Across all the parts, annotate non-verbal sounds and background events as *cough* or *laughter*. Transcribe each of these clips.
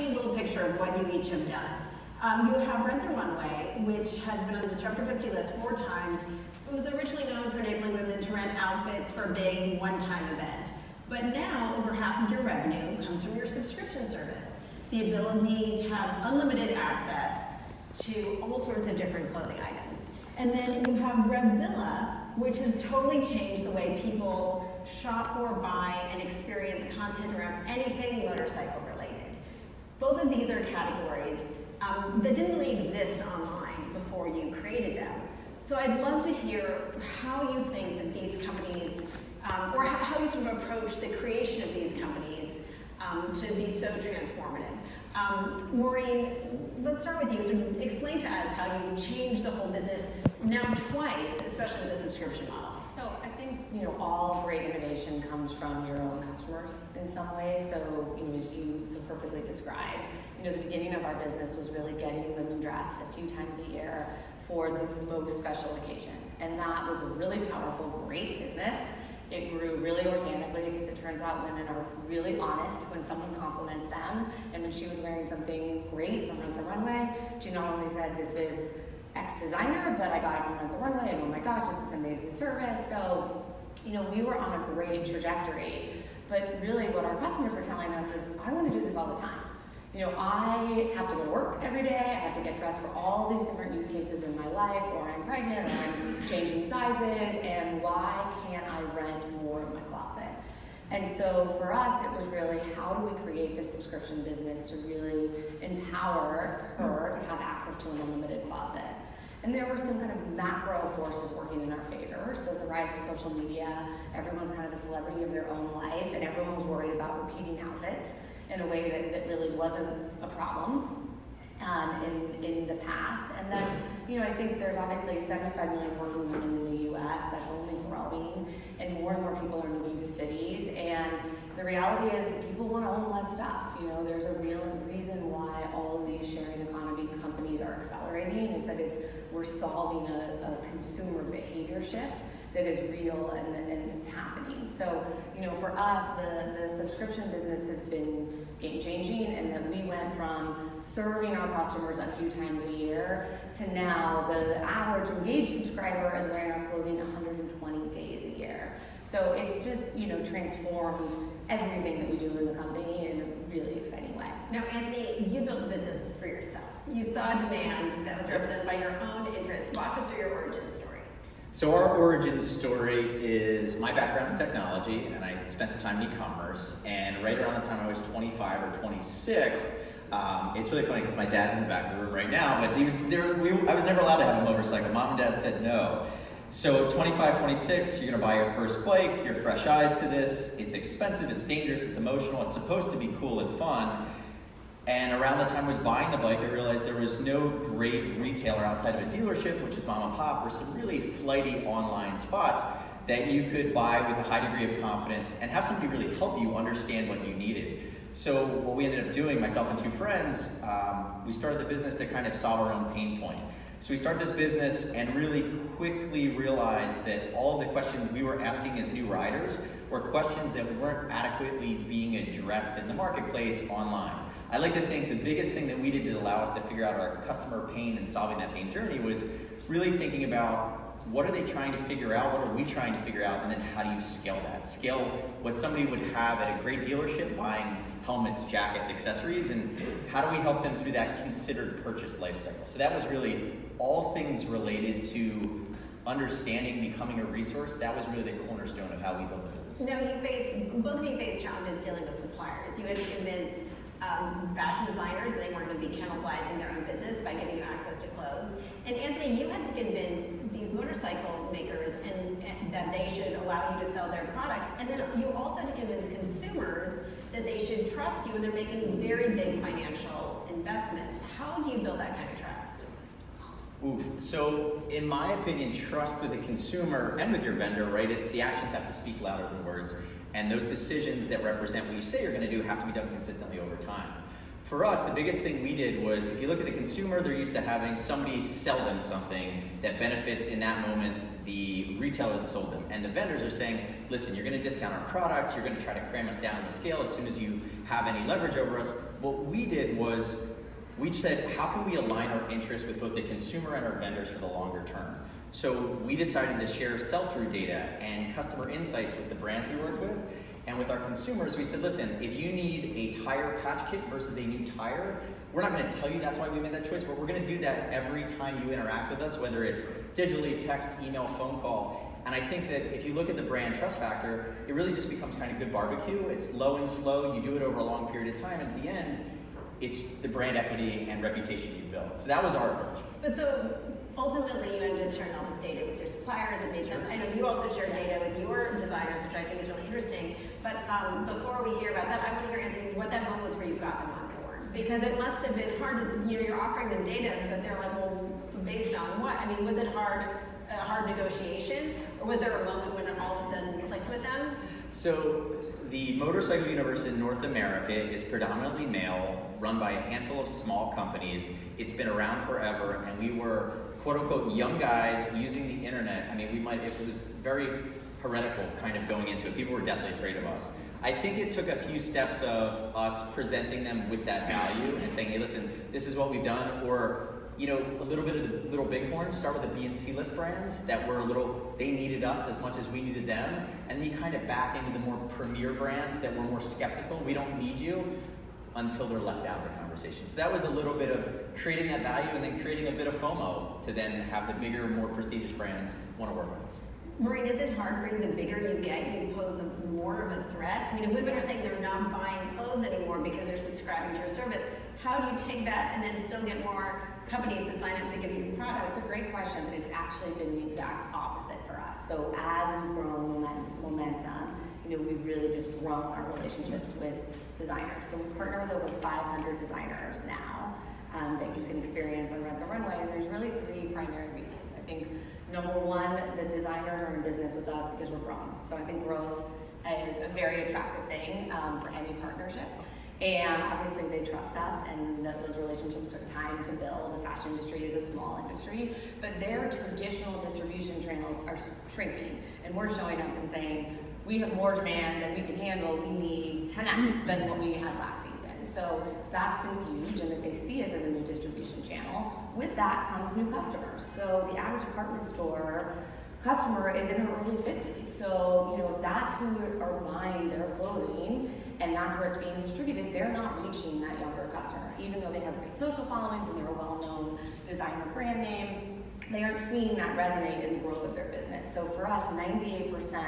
a little picture of what you each have done. Um, you have Rent the Runway, which has been on the Disruptor 50 list four times. It was originally known for enabling women to rent outfits for a big one-time event. But now, over half of your revenue comes from your subscription service. The ability to have unlimited access to all sorts of different clothing items. And then you have Revzilla, which has totally changed the way people shop for, buy, and experience content around anything motorcycle related. Both of these are categories um, that didn't really exist online before you created them. So I'd love to hear how you think that these companies, um, or how you sort of approach the creation of these companies um, to be so transformative. Um, Maureen, let's start with you. So explain to us how you changed the whole business now twice, especially the subscription model. So I think you know all great innovation comes from your own customers in some way. So you know, as you so perfectly described, you know the beginning of our business was really getting women dressed a few times a year for the most special occasion, and that was a really powerful, great business it grew really organically because it turns out women are really honest when someone compliments them. And when she was wearing something great from the Runway, she not only said, this is X designer, but I got Rent the Runway, and oh my gosh, it's this amazing service. So, you know, we were on a great trajectory. But really what our customers were telling us is, I want to do this all the time. You know, I have to go to work every day, I have to get dressed for all these different use cases in my life, or I'm pregnant, or I'm changing sizes, and why can't I rent more of my closet? And so for us, it was really how do we create this subscription business to really empower her to have access to an unlimited closet? And there were some kind of macro forces working in our favor. So the rise of social media, everyone's kind of a celebrity of their own life, and everyone was worried about repeating outfits in a way that, that really wasn't a problem um, in, in the past. And then, you know, I think there's obviously 75 million working women in the US, that's only growing, and more and more people are moving to cities. And the reality is that people want to own less stuff. You know, there's a real reason why all of these sharing economy companies are accelerating is that it's we're solving a, a consumer behavior shift that is real and, and it's happening. So, you know, for us, the, the subscription business has been game changing and that we went from serving our customers a few times a year to now the average engaged subscriber is wearing our clothing 120 days a year. So it's just, you know, transformed everything that we do in the company in a really exciting way. Now, Anthony, you built the business for yourself. You saw demand that was represented by your own interest. Walk us through your origin story. So our origin story is my background is technology, and I spent some time in e-commerce. And right around the time I was 25 or 26, um, it's really funny because my dad's in the back of the room right now, but he was there. We, I was never allowed to have a motorcycle. Mom and dad said no. So 25, 26, you're gonna buy your first bike. You're fresh eyes to this. It's expensive. It's dangerous. It's emotional. It's supposed to be cool and fun. And around the time I was buying the bike, I realized there was no great retailer outside of a dealership, which is mom and pop, or some really flighty online spots that you could buy with a high degree of confidence and have somebody really help you understand what you needed. So what we ended up doing, myself and two friends, um, we started the business to kind of solve our own pain point. So we started this business and really quickly realized that all of the questions we were asking as new riders were questions that weren't adequately being addressed in the marketplace online. I like to think the biggest thing that we did to allow us to figure out our customer pain and solving that pain journey was really thinking about what are they trying to figure out, what are we trying to figure out, and then how do you scale that? Scale what somebody would have at a great dealership buying helmets, jackets, accessories, and how do we help them through that considered purchase life cycle? So that was really all things related to understanding, becoming a resource. That was really the cornerstone of how we built the business. Now you face, both of you face challenges dealing with suppliers. You had to convince um, fashion designers, they weren't going to be cannibalizing their own business by giving you access to clothes. And Anthony, you had to convince these motorcycle makers and, and, that they should allow you to sell their products. And then you also had to convince consumers that they should trust you when they're making very big financial investments. How do you build that kind of trust? Oof. So, in my opinion, trust with the consumer and with your vendor, right? It's the actions have to speak louder than words. And those decisions that represent what you say you're going to do have to be done consistently over time. For us, the biggest thing we did was if you look at the consumer, they're used to having somebody sell them something that benefits in that moment the retailer that sold them. And the vendors are saying, listen, you're going to discount our product, you're going to try to cram us down the scale as soon as you have any leverage over us. What we did was we said, how can we align our interests with both the consumer and our vendors for the longer term? So we decided to share sell-through data and customer insights with the brands we work with. And with our consumers, we said, listen, if you need a tire patch kit versus a new tire, we're not going to tell you that's why we made that choice, but we're going to do that every time you interact with us, whether it's digitally, text, email, phone call. And I think that if you look at the brand trust factor, it really just becomes kind of good barbecue. It's low and slow. You do it over a long period of time. And at the end, it's the brand equity and reputation you build. So that was our approach. But so ultimately, you ended up sharing all this data with your suppliers. It made sense. I know you also share data with your designers, which I think is really interesting. But um, before we hear about that, I want to hear Anthony what that moment was where you got them on board because it must have been hard to you know you're offering them data, but they're like, well, based on what? I mean, was it hard? A hard negotiation, or was there a moment when it all of a sudden clicked with them? So the motorcycle universe in North America is predominantly male, run by a handful of small companies. It's been around forever, and we were quote unquote young guys using the internet. I mean, we might, it was very heretical kind of going into it. People were deathly afraid of us. I think it took a few steps of us presenting them with that value and saying, hey, listen, this is what we've done, or you know, a little bit of the little bighorns, start with the B and C list brands that were a little, they needed us as much as we needed them. And then you kind of back into the more premier brands that were more skeptical. We don't need you until they're left out conversation. So that was a little bit of creating that value and then creating a bit of FOMO to then have the bigger, more prestigious brands want to work with us. Maureen, is it hard for you the bigger you get, you pose a, more of a threat? I mean, if women are saying they're not buying clothes anymore because they're subscribing to your service, how do you take that and then still get more companies to sign up to give you product? It's a great question, but it's actually been the exact opposite for us. So as we've grown momentum, you know, we've really just grown our relationships with designers. So we partner with over 500 designers now um, that you can experience on Rent the Runway, and there's really three primary reasons. I think number one, the designers are in business with us because we're growing. So I think growth is a very attractive thing um, for any partnership. And obviously they trust us and those relationships took time to build. The fashion industry is a small industry, but their traditional distribution channels are shrinking. And we're showing up and saying, we have more demand than we can handle. We need 10x than what we had last season. So that's been huge, and that they see us as a new distribution channel. With that comes new customers. So the average department store customer is in her early 50s. So, you know, if that's who are buying their clothing and that's where it's being distributed, they're not reaching that younger customer. Even though they have great social followings and they're a well-known designer brand name, they aren't seeing that resonate in the world of their business. So for us, 98%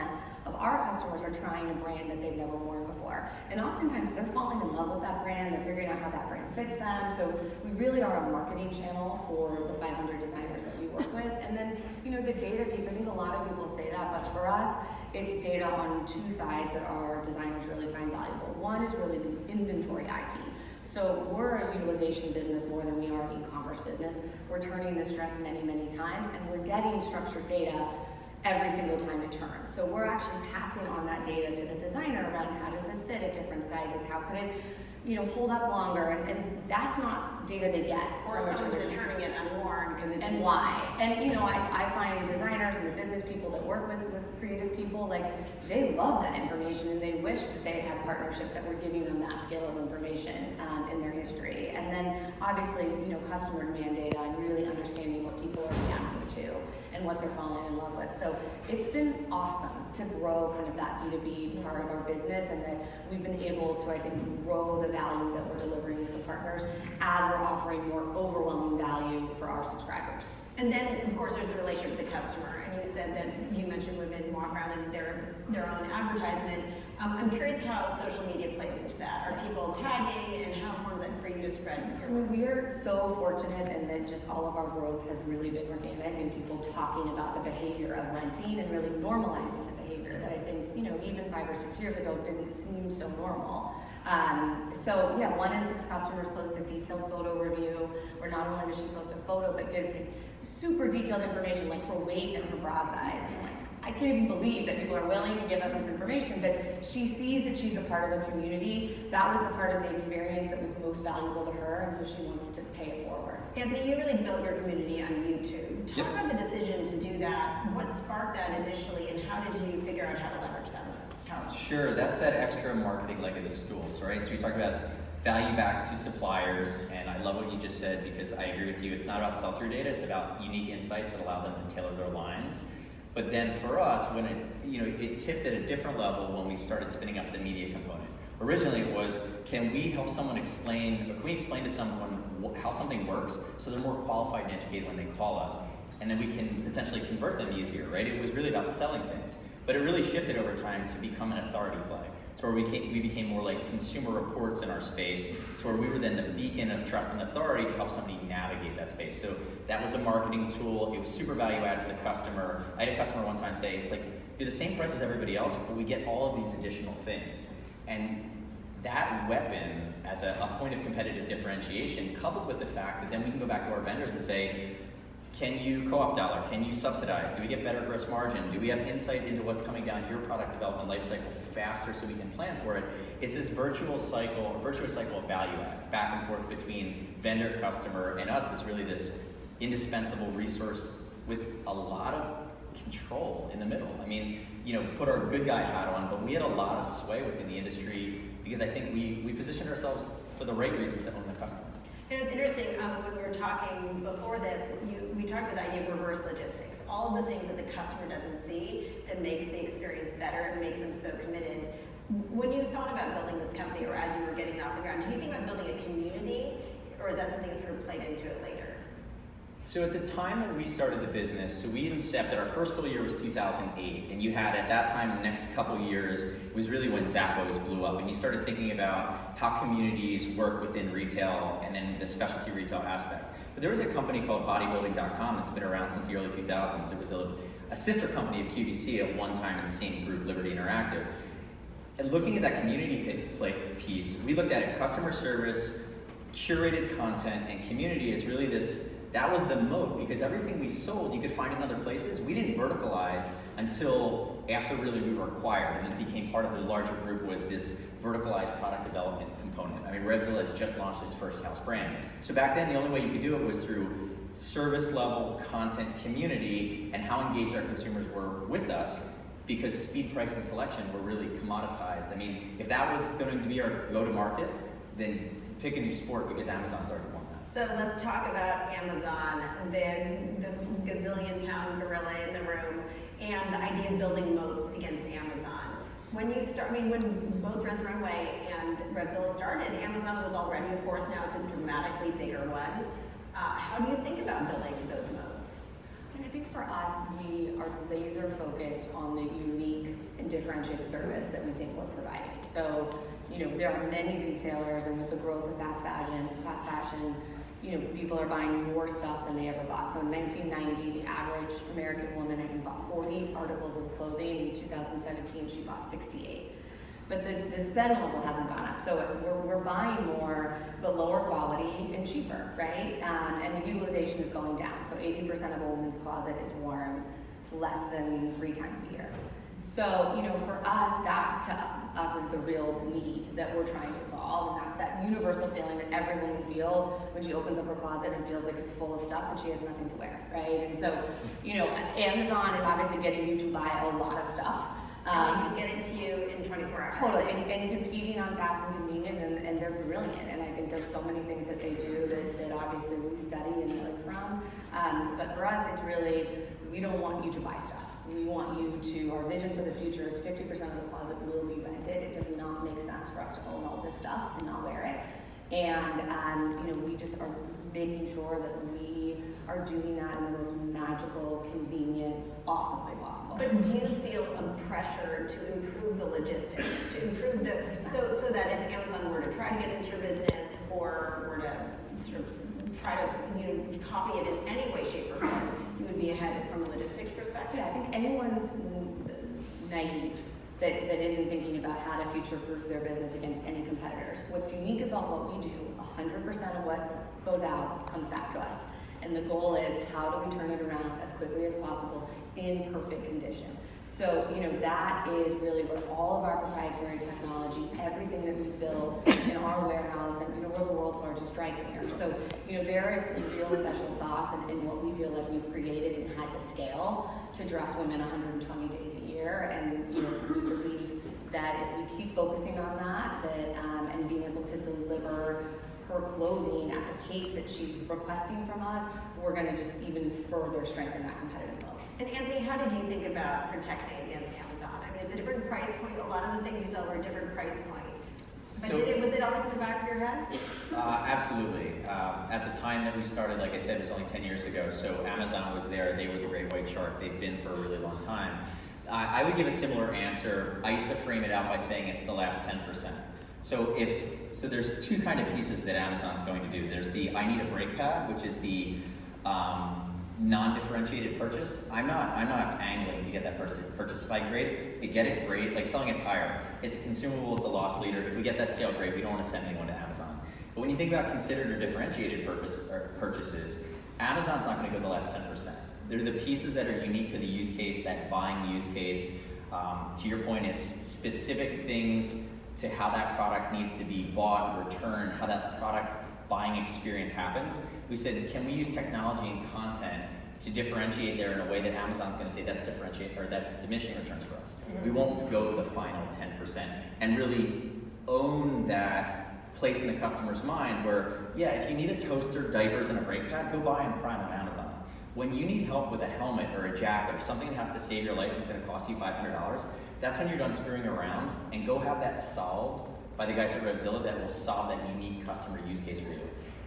of our customers are trying a brand that they've never worn before. And oftentimes they're falling in love with that brand, they're figuring out how that brand fits them. So we really are a marketing channel for the 500 designers that we work with. And then, you know, the data piece, I think a lot of people say that, but for us, it's data on two sides that our designers really find valuable. One is really the inventory IP. So we're a utilization business more than we are an e-commerce business. We're turning this dress many, many times, and we're getting structured data every single time it turns. So we're actually passing on that data to the designer around how does this fit at different sizes, how can it you know, hold up longer, and, and that's not data they get. Or someone's returning it unworn because it And why? And you know, I, I find designers and the business people that work with, with creative people, like, they love that information and they wish that they had partnerships that were giving them that scale of information um, in their history. And then, obviously, you know, customer demand data and really understanding what people are and what they're falling in love with. So it's been awesome to grow kind of that B2B part of our business and that we've been able to, I think, grow the value that we're delivering with the partners as we're offering more overwhelming value for our subscribers. And then, of course, there's the relationship with the customer. And you said that you mentioned women walk around in their, their own advertisement. Um, I'm curious how social media plays into that. Are people tagging and how important is that for you to spread your we're so fortunate and that just all of our growth has really been organic and people talking about the behavior of renting and really normalizing the behavior that I think, you know, even five or six years ago didn't seem so normal. Um, so yeah, one in six customers post a detailed photo review, where not only does she post a photo, but gives super detailed information like her weight and her bra size. And like, I can't even believe that people are willing to give us this information, but she sees that she's a part of a community. That was the part of the experience that was most valuable to her, and so she wants to pay it forward. Anthony, you really built your community on YouTube. Talk Yep. about the decision to do that. What sparked that initially, and how did you figure out how to leverage that? How? Sure, that's that extra marketing leg of the stools, right? So we talk about value back to suppliers, and I love what you just said because I agree with you. It's not about sell-through data; it's about unique insights that allow them to tailor their lines. But then for us, when it you know it tipped at a different level when we started spinning up the media component. Originally, it was can we help someone explain, or can we explain to someone how something works so they're more qualified and educated when they call us, and then we can potentially convert them easier, right? It was really about selling things. But it really shifted over time to become an authority play. So where we, came, we became more like consumer reports in our space, to where we were then the beacon of trust and authority to help somebody navigate that space. So that was a marketing tool. It was super value add for the customer. I had a customer one time say, it's like, you're the same price as everybody else, but we get all of these additional things. And that weapon as a, a point of competitive differentiation, coupled with the fact that then we can go back to our vendors and say, can you co-op dollar? Can you subsidize? Do we get better gross margin? Do we have insight into what's coming down your product development life cycle faster so we can plan for it? It's this virtual cycle, virtuous cycle of value add, back and forth between vendor, customer, and us is really this indispensable resource with a lot of control in the middle. I mean, you know, put our good guy hat on, but we had a lot of sway within the industry because I think we, we positioned ourselves for the right reasons to own the customer. And it's interesting, um, when we were talking before this, you, we talked about the idea of reverse logistics. All of the things that the customer doesn't see that makes the experience better and makes them so committed. When you thought about building this company, or as you were getting it off the ground, did you think about building a community, or is that something that sort of played into it later? So at the time that we started the business, so we incepted, our first full year was 2008, and you had at that time, the next couple years, was really when Zappos blew up, and you started thinking about how communities work within retail and then the specialty retail aspect. But there was a company called bodybuilding.com that's been around since the early 2000s. It was a, a sister company of QVC at one time in the same group, Liberty Interactive. And looking at that community piece, we looked at it customer service, curated content, and community is really this that was the moat because everything we sold you could find in other places. We didn't verticalize until after really we were acquired, and then it became part of the larger group was this verticalized product development component. I mean, Revzilla has just launched its first house brand. So back then, the only way you could do it was through service level content community and how engaged our consumers were with us because speed, price, and selection were really commoditized. I mean, if that was going to be our go-to-market, then pick a new sport because Amazon's already. So let's talk about Amazon, the, the gazillion pound gorilla in the room, and the idea of building moats against Amazon. When you start, I mean, when both Rent the Runway and Revzilla started, Amazon was already a force, now it's a dramatically bigger one. Uh, how do you think about building those moats? I think for us, we are laser focused on the unique and differentiated service that we think we're providing. So, you know, there are many retailers, and with the growth of fast fashion, fast fashion, you know, people are buying more stuff than they ever bought. So in 1990, the average American woman, I think, bought 40 articles of clothing. In 2017, she bought 68. But the, the spend level hasn't gone up. So we're, we're buying more, but lower quality and cheaper, right? Um, and the utilization is going down. So 80% of a woman's closet is worn less than three times a year. So, you know, for us, that to us is the real need that we're trying to solve, and that's that universal feeling that every woman feels when she opens up her closet and feels like it's full of stuff and she has nothing to wear, right? And so, you know, Amazon is obviously getting you to buy a lot of stuff. And Um, they can get it to you in 24 hours. Totally, and, and competing on fast and convenient, and, and they're brilliant. And I think there's so many things that they do that, that obviously we study and learn from. Um, but for us, it's really, we don't want you to buy stuff. We want you to, our vision for the future is 50% of the closet will be rented. It does not make sense for us to own all this stuff and not wear it. And, um, you know, we just are making sure that we are doing that in the most magical, convenient, awesome way possible. But do you feel a pressure to improve the logistics, to improve the, so, so that if Amazon were to try to get into your business or were to sort of try to, you know, copy it in any way, shape, or form, you would be ahead from a logistics perspective? I think anyone's naive that, that isn't thinking about how to future-proof their business against any competitors. What's unique about what we do, 100% of what goes out comes back to us. And the goal is how do we turn it around as quickly as possible in perfect condition. So, you know, that is really where all of our proprietary technology, everything that we build in our warehouse, and you know, we're the world's largest dry cleaner. So, you know, there is some real special sauce in, in what we feel like we've created and had to scale to dress women 120 days a year. And, you know, we believe that if we keep focusing on that, that um, and being able to deliver her clothing at the pace that she's requesting from us, we're going to just even further strengthen that competitive moat. And Anthony, how did you think about protecting against Amazon? I mean, it's a different price point. A lot of the things you sell are a different price point. But So- did it, was it always in the back of your head? Uh, absolutely. Um, at the time that we started, like I said, it was only 10 years ago, so Amazon was there. They were the great white shark. They've been for a really long time. Uh, I would give a similar answer. I used to frame it out by saying it's the last 10%. So if so, there's two kind of pieces that Amazon's going to do. There's the I need a brake pad, which is the um, non-differentiated purchase. I'm not I'm not angling to get that purchase. Purchase if I grade it, get it great. Like selling a tire, it's a consumable. It's a loss leader. If we get that sale, great. We don't want to send anyone to Amazon. But when you think about considered or differentiated purpose, or purchases, Amazon's not going to go the last 10%. They're the pieces that are unique to the use case, that buying use case. Um, to your point, it's specific things to how that product needs to be bought, returned, how that product buying experience happens. We said, can we use technology and content to differentiate there in a way that Amazon's going to say that's differentiate or that's diminishing returns for us. We mm-hmm. won't go the final 10% and really own that place in the customer's mind where, yeah, if you need a toaster, diapers, and a brake pad, go buy and Prime on Amazon. When you need help with a helmet or a jacket or something that has to save your life and it's going to cost you $500, that's when you're done screwing around and go have that solved by the guys at Revzilla that will solve that unique customer use case for you.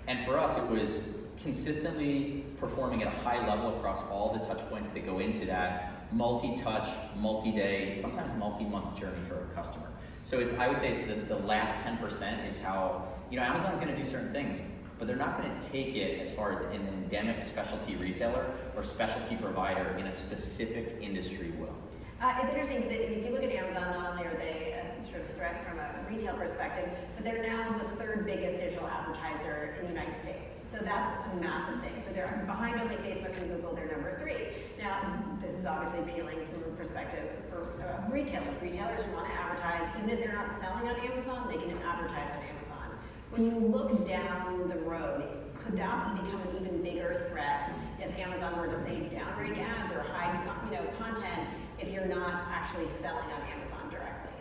And for us, it was consistently performing at a high level across all the touch points that go into that multi-touch, multi-day, sometimes multi-month journey for a customer. So it's, I would say it's the, the last 10% is how, you know, Amazon's gonna do certain things, but they're not gonna take it as far as an endemic specialty retailer or specialty provider in a specific industry will. Uh, it's interesting because if you look at Amazon, not only are they a sort of threat from a retail perspective, but they're now the third biggest digital advertiser in the United States. So that's a massive thing. So they're behind only Facebook and Google, they're number three. Now, this is obviously appealing from a perspective for uh, retailers. Retailers want to advertise, even if they're not selling on Amazon, they can advertise on Amazon. When you look down the road, could that become an even bigger threat if Amazon were to say downgrade ads or hide you know, content if you're not actually selling on Amazon directly?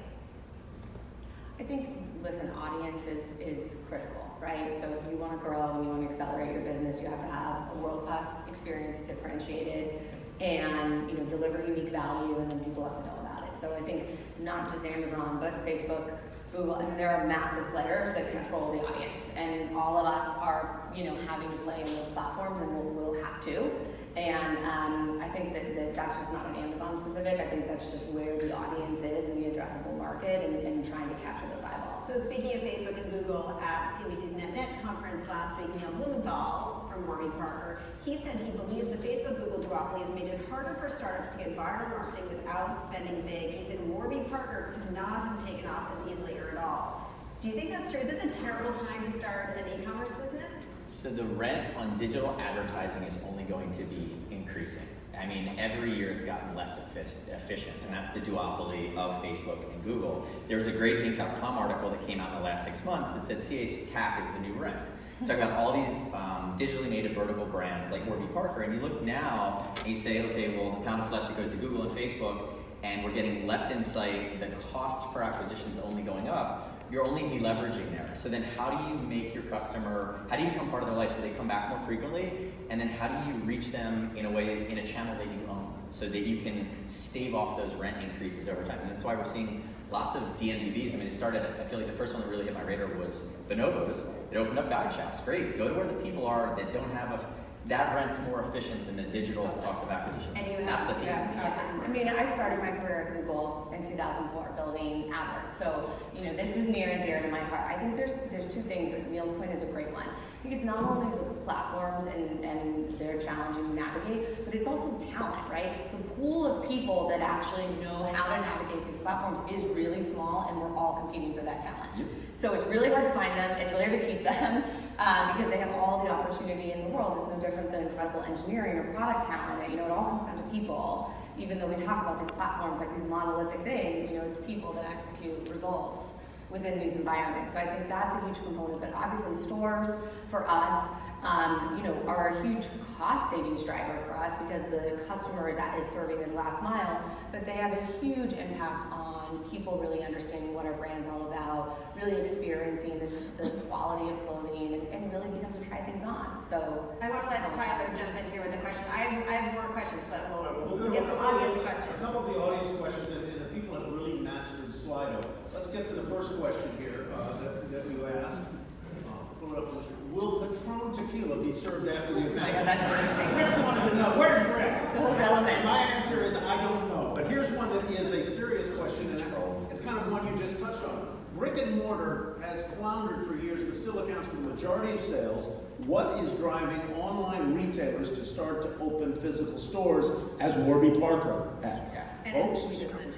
I think, listen, audience is, is critical, right? So if you want to grow and you want to accelerate your business, you have to have a world-class experience, differentiated, and you know, deliver unique value, and then people have to know about it. So I think not just Amazon, but Facebook, Google, I mean, there are massive players that control the audience, and all of us are, you know, having to play in those platforms, and we'll, we'll have to. And um, I think that, that that's just not an Amazon specific. I think that's just where the audience is in the addressable market and, and trying to capture those eyeballs. So speaking of Facebook and Google, at CNBC's NetNet conference last week, Neil Blumenthal from Warby Parker, he said he believes the Facebook-Google duopoly has made it harder for startups to get viral marketing without spending big. He said Warby Parker could not have taken off as easily or at all. Do you think that's true? Is this a terrible time to start an e-commerce business? So the rent on digital advertising is only going to be increasing. I mean, every year it's gotten less efficient, and that's the duopoly of Facebook and Google. There was a great Inc.com article that came out in the last six months that said CAC is the new rent. Talk about all these um, digitally native vertical brands like Warby Parker, and you look now and you say, okay, well, the pound of flesh that goes to Google and Facebook, and we're getting less insight, the cost per acquisition is only going up you're only deleveraging there. So then how do you make your customer, how do you become part of their life so they come back more frequently? And then how do you reach them in a way, in a channel that you own so that you can stave off those rent increases over time? And that's why we're seeing lots of DNVBs. I mean, it started, I feel like the first one that really hit my radar was Bonobos. It opened up guide shops. Great, go to where the people are that don't have a, that rent's more efficient than the digital cost of acquisition. And you That's the key. yeah, I mean, I started my career at Google in 2004 building AdWords, so, you know, this is near and dear to my heart. I think there's there's two things, that Neil's point is a great one. I think it's not only the platforms and, and they're challenging to navigate, but it's also talent, right? The pool of people that actually know how to navigate these platforms is really small, and we're all competing for that talent. Yep. So it's really hard to find them, it's really hard to keep them, um, *laughs* because they have all the opportunity in the world. It's no different than incredible engineering or product talent. You know, it all comes down to people. even though we talk about these platforms like these monolithic things, you know, it's people that execute results within these environments. So I think that's a huge component, but obviously stores for us, um, you know, are a huge cost savings driver for us because the customer is, at, is serving as last mile, but they have a huge impact on people really understanding what our brand's all about, really experiencing this, the quality of clothing and, and really being able to try things on. So I want to let Tyler jump in here with a question. I have, I have more questions, but Well, we'll then get some audience questions. A couple of the audience questions, and, and the people have really mastered Slido. Let's get to the first question here, uh, that, that you asked. Uh, Pull it up, Mr. Will Patron tequila be served after the event? that's amazing. Rick wanted to know, where's Rick? So relevant. My answer is, I don't know, but here's one that is a serious question, and it's kind of one you just touched on. Brick and mortar has floundered for years, but still accounts for the majority of sales. What is driving online retailers to start to open physical stores, as Warby Parker has? And it's, Folks?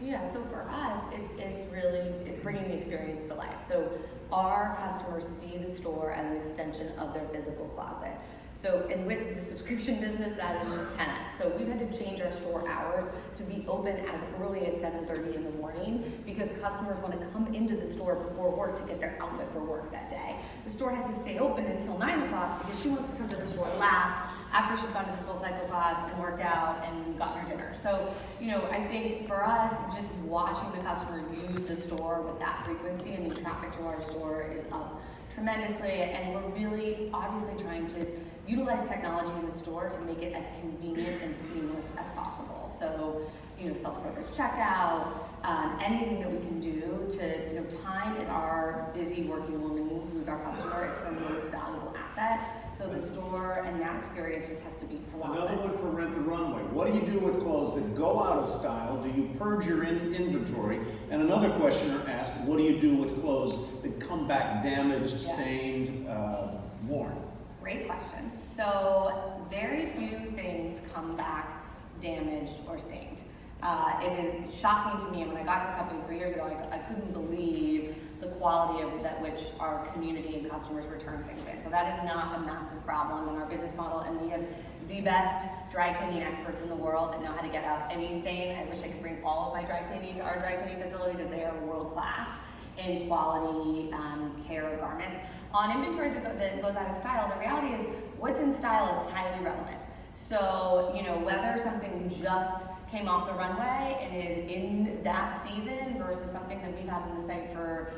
Yeah. So for us, it's, it's really, it's bringing the experience to life. So our customers see the store as an extension of their physical closet. So, and with the subscription *laughs* business, that is just 10x. So we've had to change our store hours to be open as early as 7.30 in the morning because customers want to come into the store before work to get their outfit for work that day. The store has to stay open until 9 o'clock because she wants to come to the store last after she's gone to the SoulCycle class and worked out and gotten her dinner. So, you know, I think for us, just watching the customer use the store with that frequency, I mean, traffic to our store is up tremendously, and we're really obviously trying to utilize technology in the store to make it as convenient and seamless as possible. So, you know, self-service checkout, um, anything that we can do to, you know, time is our busy working woman who's our customer. It's her most valuable asset. So the store and that experience just has to be flawless. Another one for Rent the Runway. What do you do with clothes that go out of style? Do you purge your in- inventory? And another questioner asked, what do you do with clothes that come back damaged, Yes. stained, uh, worn? Great questions. So very few things come back damaged or stained. Uh, it is shocking to me when I got to the company three years ago, I, I couldn't believe the quality of that which our community and customers return things in. So that is not a massive problem in our business model, and we have the best dry cleaning experts in the world that know how to get out any stain. I wish I could bring all of my dry cleaning to our dry cleaning facility because they are world class in quality um, care of garments. On inventories that, goes out of style, the reality is what's in style is highly relevant. So, you know, whether something just came off the runway and is in that season versus something that we've had in the site for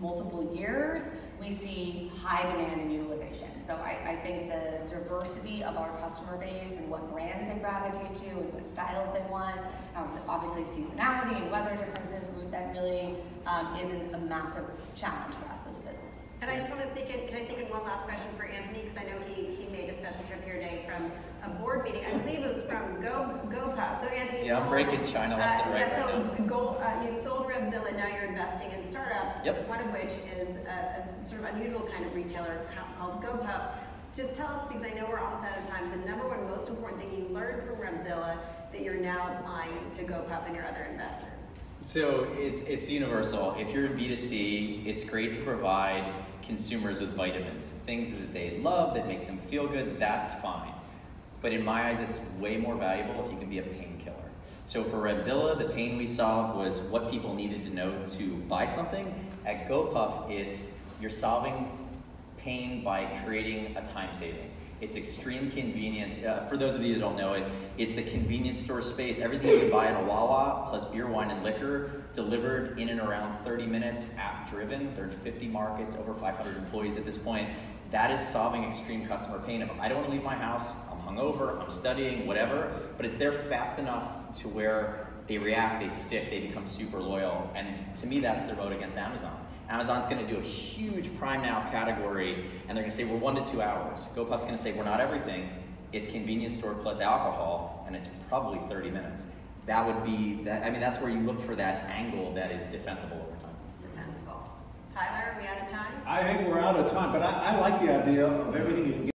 multiple years, we see high demand and utilization. So I, I think the diversity of our customer base and what brands they gravitate to and what styles they want, um, obviously seasonality and weather differences, that really um, isn't a massive challenge for us as a business. And I just want to sneak in, can I sneak in one last question for Anthony? Because I know he, he made a special trip here today from a board meeting. I believe it was from Go GoPuff. So Yeah, I'm sold, breaking China left uh, and right yeah, right so Go, uh, you sold Revzilla, now you're investing in startups. Yep. One of which is a, a sort of unusual kind of retailer called GoPuff. Just tell us, because I know we're almost out of time, the number one most important thing you learned from Revzilla that you're now applying to GoPuff and your other investments. So it's it's universal. If you're in B2C, it's great to provide consumers with vitamins, things that they love that make them feel good. That's fine. But in my eyes, it's way more valuable if you can be a painkiller. So for Revzilla, the pain we solved was what people needed to know to buy something. At GoPuff, it's you're solving pain by creating a time saving. It's extreme convenience. Uh, for those of you that don't know it, it's the convenience store space. Everything you can buy at a Wawa, plus beer, wine, and liquor, delivered in and around 30 minutes, app driven. There's 50 markets, over 500 employees at this point. That is solving extreme customer pain. If I don't want to leave my house, hungover, I'm studying, whatever, but it's there fast enough to where they react, they stick, they become super loyal. And to me, that's their vote against Amazon. Amazon's going to do a huge Prime Now category, and they're going to say we're one to two hours. GoPuff's going to say we're not everything. It's convenience store plus alcohol, and it's probably 30 minutes. That would be that. I mean, that's where you look for that angle that is defensible over time. Defensible. Tyler, are we out of time? I think we're out of time, but I, I like the idea of everything you can get